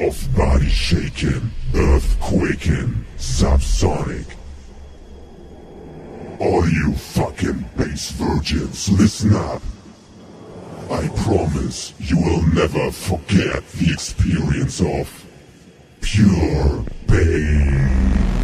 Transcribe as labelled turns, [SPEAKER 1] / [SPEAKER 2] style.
[SPEAKER 1] of body shaking, earthquaking, subsonic. All you fucking bass virgins, listen up. I promise you will never forget the experience of pure pain.